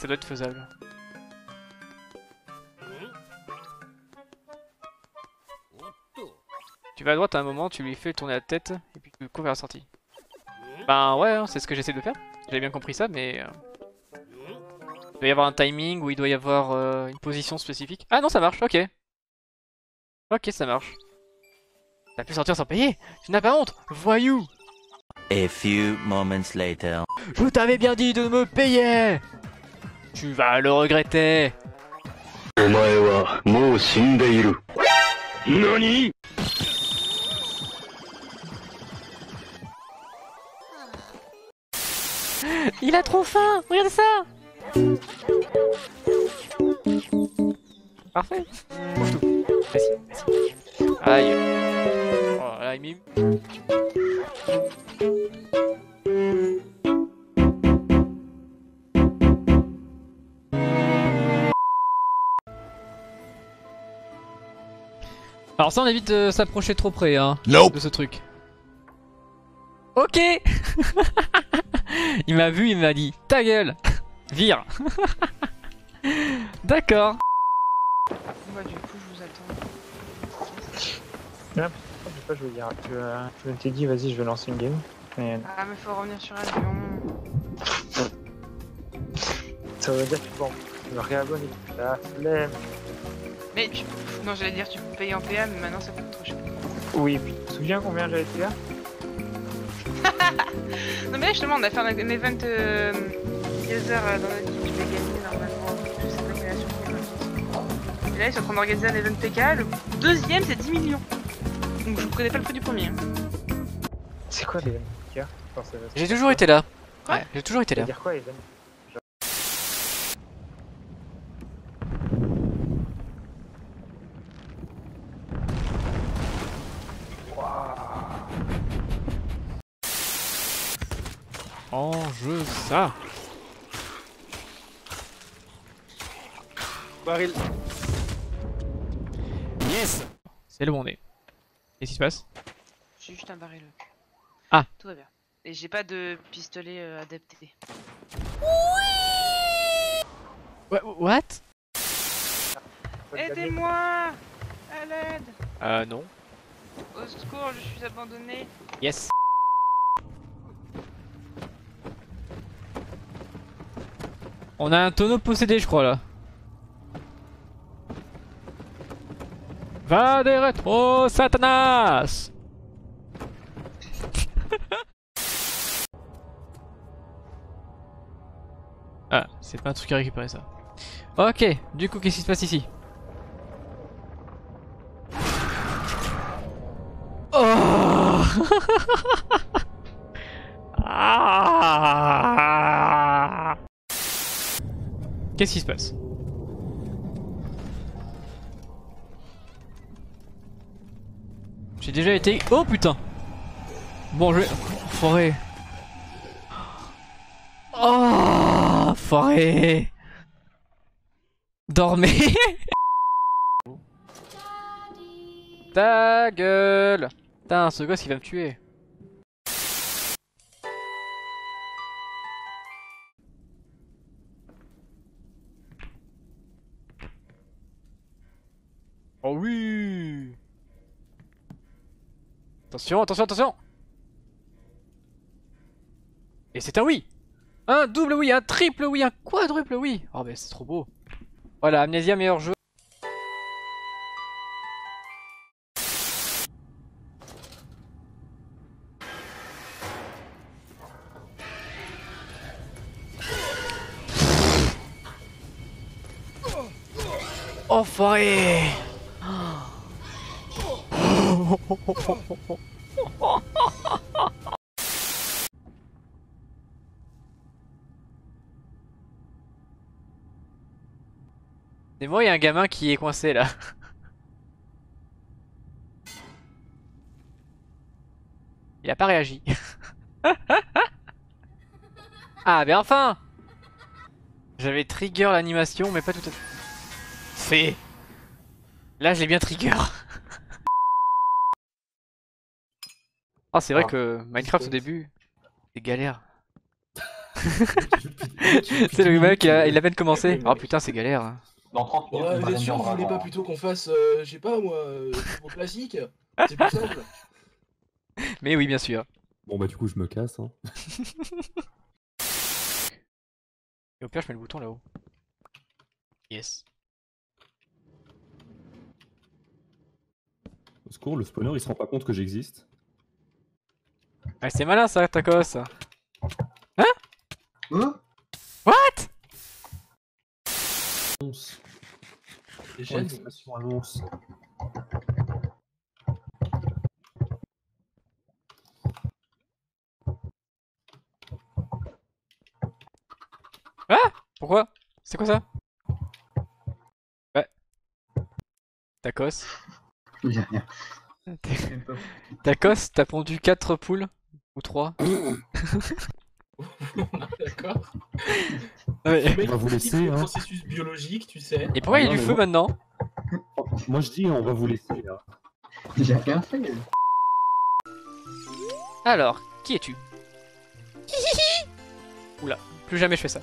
ça doit être faisable. Tu vas à droite à un moment, tu lui fais tourner la tête, et puis tu cours vers la sortie. Ben ouais, hein, c'est ce que j'essaie de faire. J'avais bien compris ça, mais... euh, Il doit y avoir un timing, ou il doit y avoir euh, une position spécifique. Ah non, ça marche, ok. Ok, ça marche. T'as pu sortir sans payer Tu n'as pas honte Voyou A few moments later. Je t'avais bien dit de me payer tu vas le regretter. Nani? Il a trop faim Regardez ça. Parfait. Allons-y. Aïe oh, Alors ça on évite de s'approcher trop près hein, Nope. de ce truc. Ok Il m'a vu, il m'a dit ta gueule Vire D'accord Moi, du coup, je vous attends. Je sais pas, je veux dire, tu, euh, je t'ai dit, vas-y, je vais lancer une game. Mais Ah, mais faut revenir sur l'avion. ça veut dire que bon, je me réabonne. La flemme. Mais tu... Non, j'allais dire, tu peux payer en PA, mais maintenant ça coûte trop cher. Oui, puis tu te souviens combien j'avais été là? Non, mais là, justement, on a fait un, un event euh, user euh, dans notre team, tu peux gagner normalement. Je sais pas quelle est la surprise. Et là, ils sont en train d'organiser un event PK. Le deuxième, c'est 10 millions. Donc, je connais pas le prix du premier. hein. C'est quoi Enfin, ça- J'ai toujours été là. Quoi? Ouais, j'ai toujours été Ça là. veut dire quoi, En jeu ça Baril. Yes C'est le bon nez. Qu'est-ce qui se passe? J'ai juste un baril. Ah. Tout va bien. Et j'ai pas de pistolet euh, adapté. Wha- What? Aidez-moi À l'aide Euh non. Au secours, je suis abandonné. Yes On a un tonneau possédé je crois là. Va des rétro Satanas Ah, c'est pas un truc à récupérer ça. Ok, du coup qu'est-ce qui se passe ici? Oh Ah Qu'est-ce qui se passe J'ai déjà été... Oh putain Bon je vais... Forêt. Oh Forêt. Dormez. Ta gueule. Putain, ce gosse il va me tuer. Oh oui. Attention, attention, attention. Et c'est un oui. Un double oui, un triple oui, un quadruple oui. Oh mais c'est trop beau. Voilà, Amnesia meilleur jeu. Enfoiré Et moi, il y a un gamin qui est coincé là. Il a pas réagi. ah, mais enfin J'avais trigger l'animation, mais pas tout à fait. C'est. Là, je l'ai bien trigger. Ah, c'est vrai Ah, que Minecraft au début, c'est galère. C'est le mec, il a, il a peine commencé. Oh putain, c'est galère. Dans 30 minutes, Ouais, on vous êtes sûr, vous voulez pas plutôt qu'on fasse, euh, je sais pas moi, euh, au classique C'est plus simple. Mais oui, bien sûr. Bon bah du coup je me casse. Hein. Et au pire, je mets le bouton là-haut. Yes. Au secours, le spawner il se rend pas compte que j'existe. Ah, c'est malin ça, Tacos. Hein Annonce. Les Point chaînes, d'exclamation, annonce. Pourquoi C'est quoi ça Ouais. Tacos. Tacos, t'as pondu 4 poules Ou 3 d'accord. Ouais. On va vous laisser, hein. processus biologique, tu sais. Et pourquoi il y a du feu moi- maintenant Moi je dis on va vous laisser là. J'ai rien fait. Alors, qui es-tu? Oula, plus jamais je fais ça.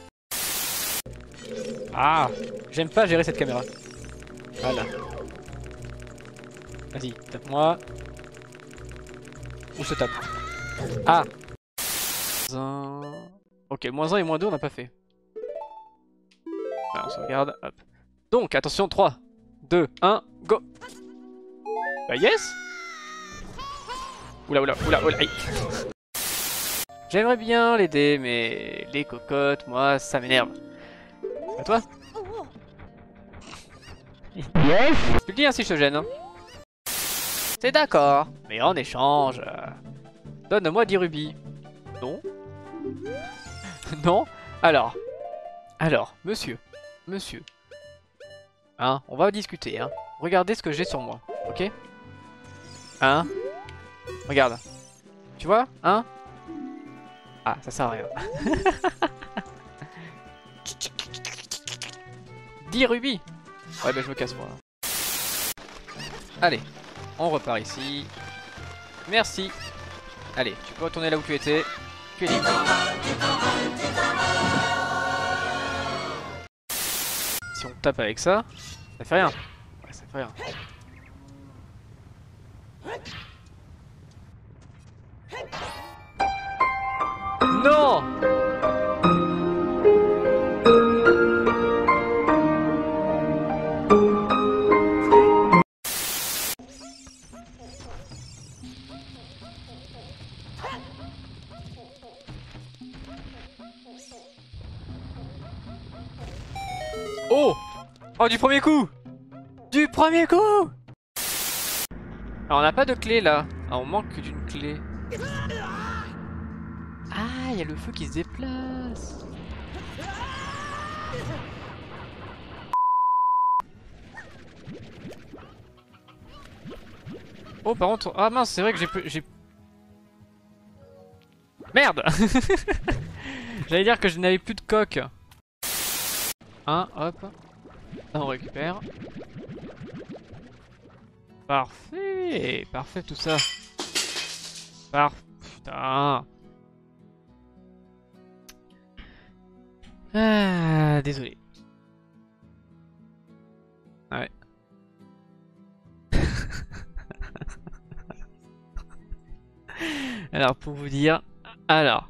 Ah, j'aime pas gérer cette caméra. Voilà. Vas-y, tape-moi. Ou se tape. Ah Un... Ok, moins 1 et moins 2 on n'a pas fait. Alors, on se regarde, hop. Donc, attention, 3, 2, 1, go Bah yes Oula, oula, oula, oula, aïe. J'aimerais bien l'aider, mais les cocottes, moi, ça m'énerve. À toi Yes Tu le dis hein, si je te gêne. hein. C'est d'accord, mais en échange, euh, donne-moi 10 rubis. Non Non Alors, alors, monsieur, monsieur. Hein, on va discuter, hein. Regardez ce que j'ai sur moi, ok? Hein? Regarde. Tu vois? Hein? Ah, ça sert à rien. 10 rubis Ouais, bah je me casse moi. Allez, on repart ici. Merci. Allez, tu peux retourner là où tu étais. Tu es libre. Si on tape avec ça, ça fait rien. Ouais, ça fait rien. Non Oh Oh du premier coup Du premier coup Alors on n'a pas de clé là. Ah, on manque d'une clé. Ah, il y a le feu qui se déplace. Oh, par contre, ah mince, c'est vrai que j'ai. Merde J'allais dire que je n'avais plus de coque. Un, hop. Ça, on récupère. Parfait, parfait tout ça. Parfait. Ah, désolé. Ouais. alors, pour vous dire... Alors...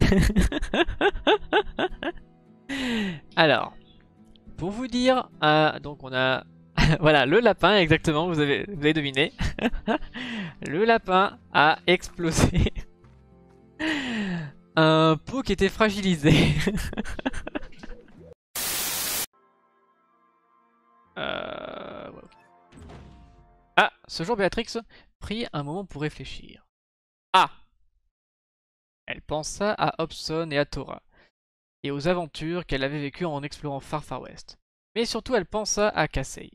alors... Pour vous dire... euh, donc on a... voilà, le lapin, exactement, vous avez, vous deviné. le lapin a explosé. Un pot qui était fragilisé. Euh. Ah, ce jour Béatrix prit un moment pour réfléchir. Ah Elle pensa à Hobson et à Tora, aux aventures qu'elle avait vécues en explorant Far Far West. Mais surtout, elle pensa à Casey,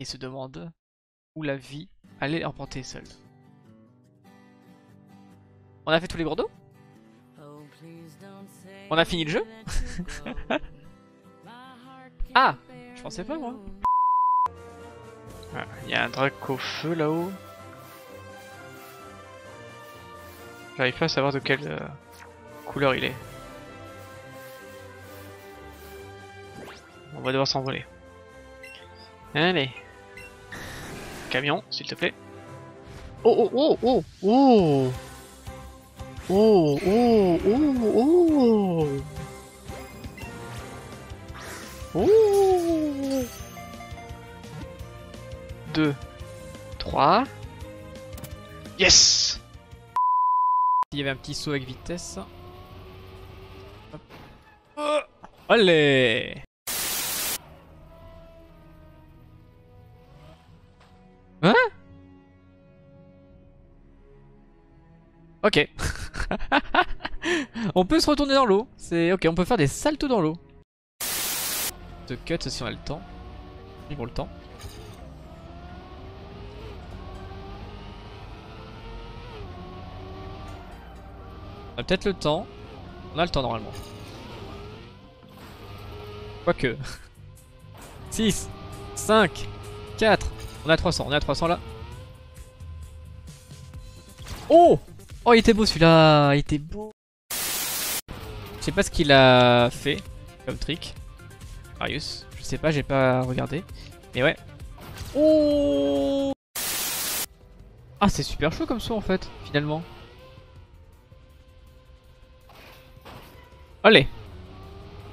et se demanda où la vie allait l'emporter seule. On a fait tous les bordeaux? On a fini le jeu? Ah Je pensais pas moi. Ah, Il y a un drac au feu là-haut. J'arrive pas à savoir de quel euh, couleur il est. On va devoir s'envoler. Allez. Camion, s'il te plaît. Oh oh oh oh oh Oh oh oh oh Oh 2 3 Yes Il y avait un petit saut avec vitesse. Hop. Oh Allez Ok. on peut se retourner dans l'eau. C'est ok, on peut faire des saltos dans l'eau. De cut si on a le temps. Libre le temps. On a peut-être le temps. On a le temps normalement. Quoique. 6, 5, 4. On a 300, on a 300 là. Oh Oh, il était beau celui-là, il était beau. Je sais pas ce qu'il a fait comme trick. Marius, je sais pas, j'ai pas regardé. Mais ouais. Oh Ah, c'est super chaud comme saut en fait, finalement. Allez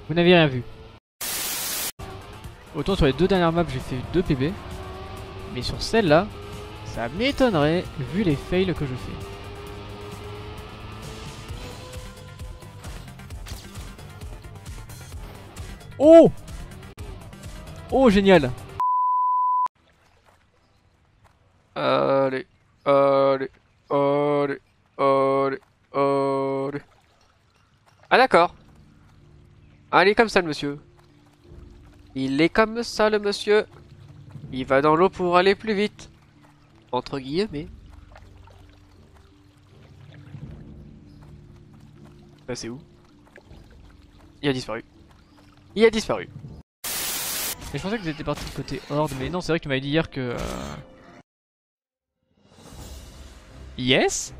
Vous n'avez rien vu. Autant sur les deux dernières maps, j'ai fait 2 PB. Mais sur celle-là, ça m'étonnerait vu les fails que je fais. Oh Oh, génial Allez, allez, allez, allez, allez. Ah d'accord. Allez comme ça le monsieur. Il est comme ça le monsieur. Il va dans l'eau pour aller plus vite. Entre guillemets. Bah c'est où? Il a disparu. Il a disparu. Et je pensais que vous étiez parti du côté horde, mais non, c'est vrai que tu m'avais dit hier que... euh, Yes?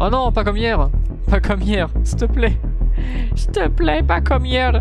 Oh non, pas comme hier. Pas comme hier, s'il te plaît. S'il te plaît, pas comme hier